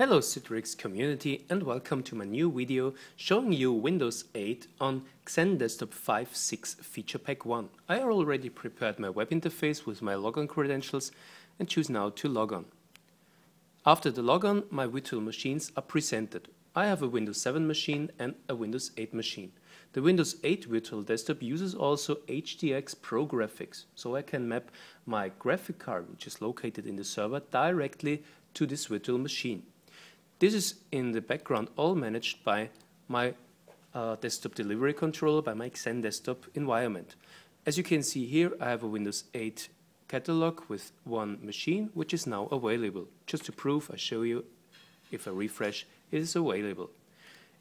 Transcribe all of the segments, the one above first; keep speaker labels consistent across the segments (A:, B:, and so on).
A: Hello Citrix community and welcome to my new video showing you Windows 8 on Xen Desktop 5.6 Feature Pack 1. I already prepared my web interface with my logon credentials and choose now to log on. After the logon, my virtual machines are presented. I have a Windows 7 machine and a Windows 8 machine. The Windows 8 virtual desktop uses also HDX Pro Graphics, so I can map my graphic card, which is located in the server, directly to this virtual machine. This is in the background all managed by my uh, desktop delivery controller, by my Xen desktop environment. As you can see here, I have a Windows 8 catalog with one machine, which is now available. Just to prove, I show you if I refresh, it is available.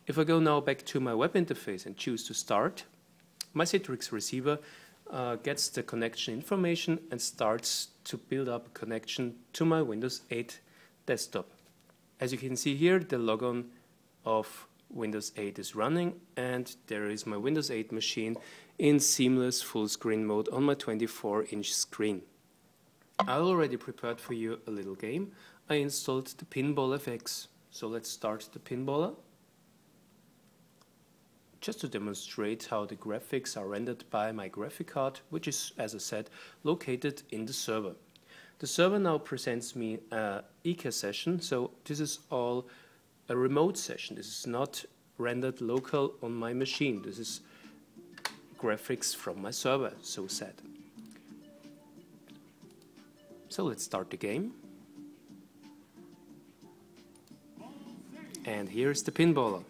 A: If I go now back to my web interface and choose to start, my Citrix receiver uh, gets the connection information and starts to build up a connection to my Windows 8 desktop. As you can see here, the logon of Windows 8 is running and there is my Windows 8 machine in seamless full screen mode on my 24 inch screen. I already prepared for you a little game. I installed the Pinball FX. So let's start the Pinballer. Just to demonstrate how the graphics are rendered by my graphic card, which is, as I said, located in the server. The server now presents me a ICA session, so this is all a remote session. This is not rendered local on my machine. This is graphics from my server, so said. So let's start the game. And here's the pinballer.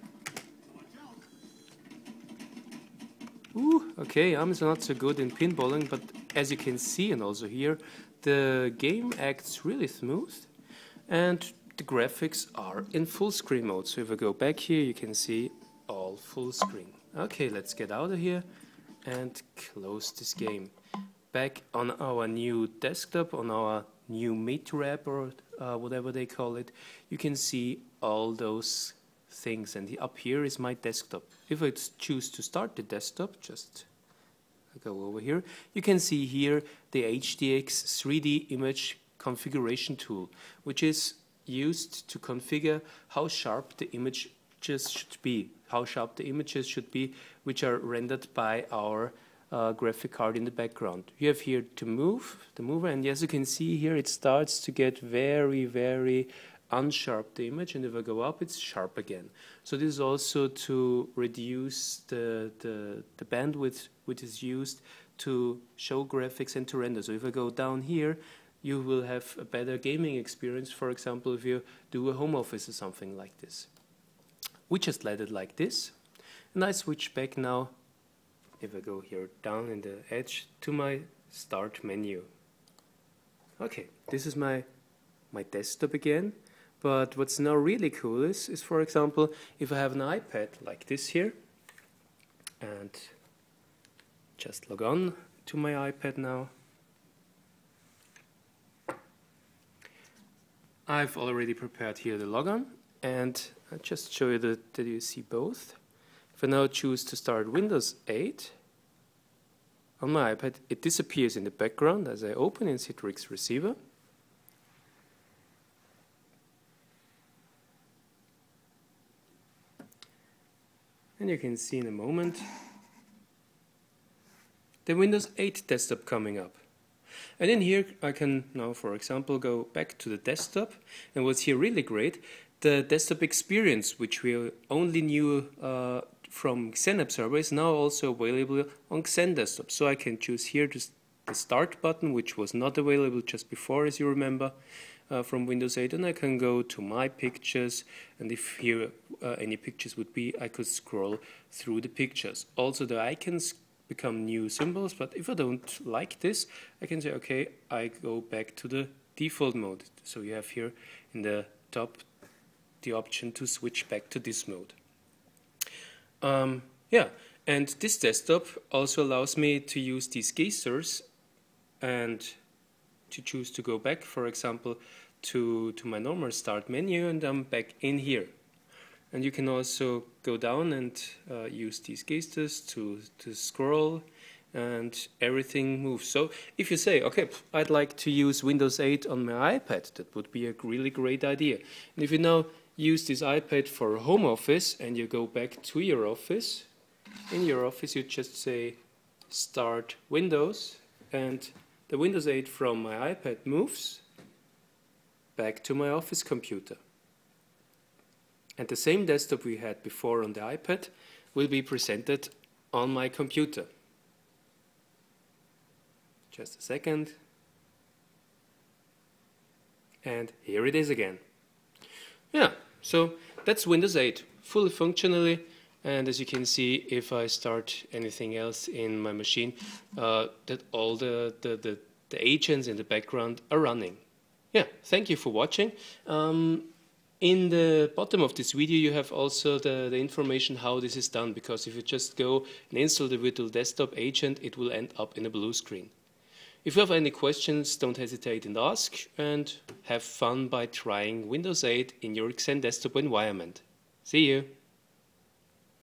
A: Ooh, okay, I'm not so good in pinballing, but as you can see and also hear, the game acts really smooth and the graphics are in full screen mode. So if I go back here, you can see all full screen. Okay, let's get out of here and close this game. Back on our new desktop, on our new Metro or uh, whatever they call it, you can see all those things. And up here is my desktop. If I choose to start the desktop, just go over here, you can see here the HDX 3D image configuration tool, which is used to configure how sharp the images should be, how sharp the images should be, which are rendered by our uh, graphic card in the background. You have here to move, the mover, and as you can see here, it starts to get very, very unsharp the image and if I go up it's sharp again. So this is also to reduce the, the, the bandwidth which is used to show graphics and to render. So if I go down here you will have a better gaming experience for example if you do a home office or something like this. We just let it like this and I switch back now if I go here down in the edge to my start menu. Okay, this is my my desktop again but what's now really cool is, is, for example, if I have an iPad like this here, and just log on to my iPad now. I've already prepared here the logon, and I'll just show you that, that you see both. If I now choose to start Windows 8, on my iPad, it disappears in the background as I open in Citrix Receiver. And you can see in a moment the Windows 8 desktop coming up. And in here I can now, for example, go back to the desktop. And what's here really great, the desktop experience, which we only knew uh, from XenApp server, is now also available on XenDesktop. So I can choose here the start button, which was not available just before, as you remember uh, from Windows 8 and I can go to my pictures and if here uh, any pictures would be I could scroll through the pictures. Also the icons become new symbols but if I don't like this I can say okay I go back to the default mode. So you have here in the top the option to switch back to this mode. Um, yeah, and this desktop also allows me to use these gestures and to choose to go back, for example, to, to my normal start menu and I'm back in here. And you can also go down and uh, use these gestures to, to scroll and everything moves. So if you say, okay, I'd like to use Windows 8 on my iPad, that would be a really great idea. And if you now use this iPad for home office and you go back to your office, in your office you just say start Windows and the Windows 8 from my iPad moves back to my office computer. And the same desktop we had before on the iPad will be presented on my computer. Just a second. And here it is again. Yeah, so that's Windows 8, fully functionally. And as you can see, if I start anything else in my machine, uh, that all the, the, the, the, agents in the background are running. Yeah, thank you for watching. Um, in the bottom of this video, you have also the, the information how this is done, because if you just go and install the virtual desktop agent, it will end up in a blue screen. If you have any questions, don't hesitate and ask, and have fun by trying Windows 8 in your Xen desktop environment. See you!